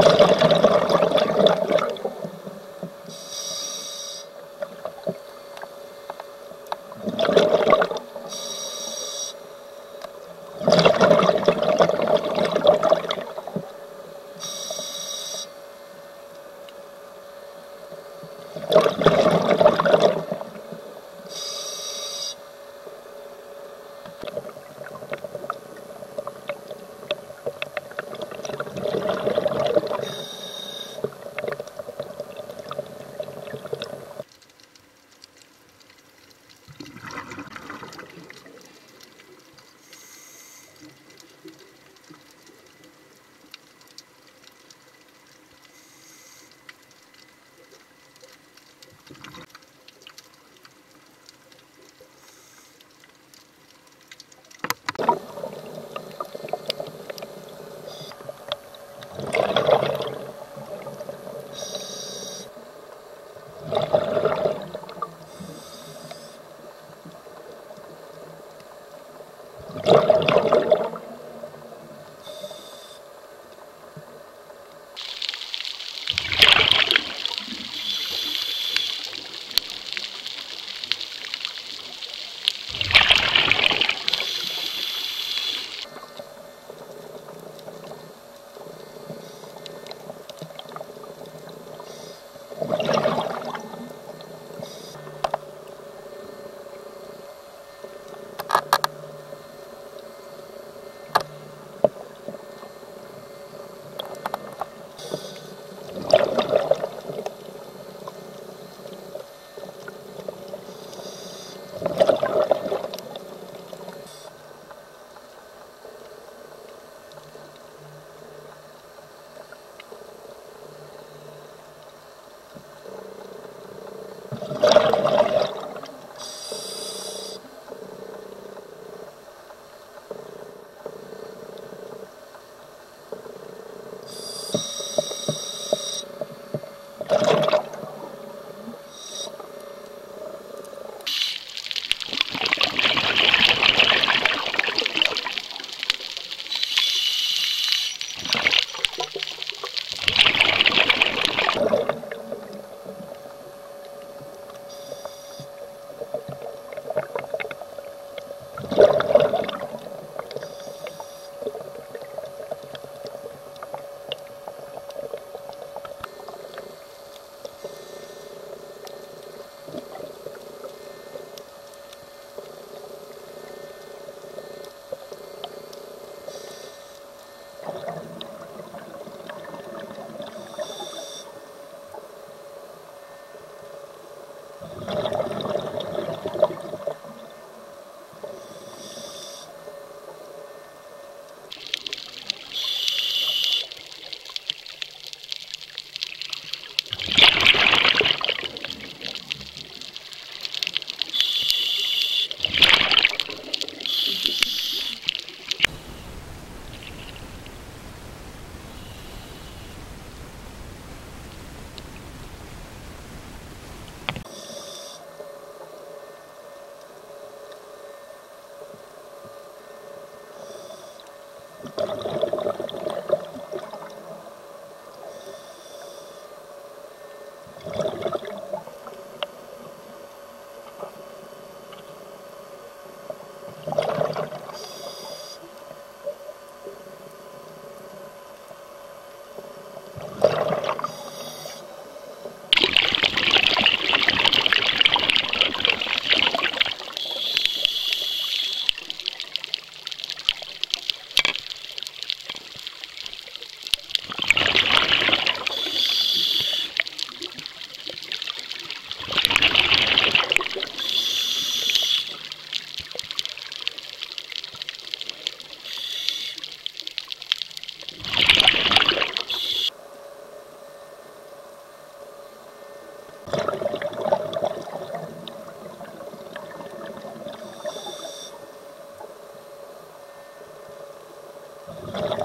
you you Thank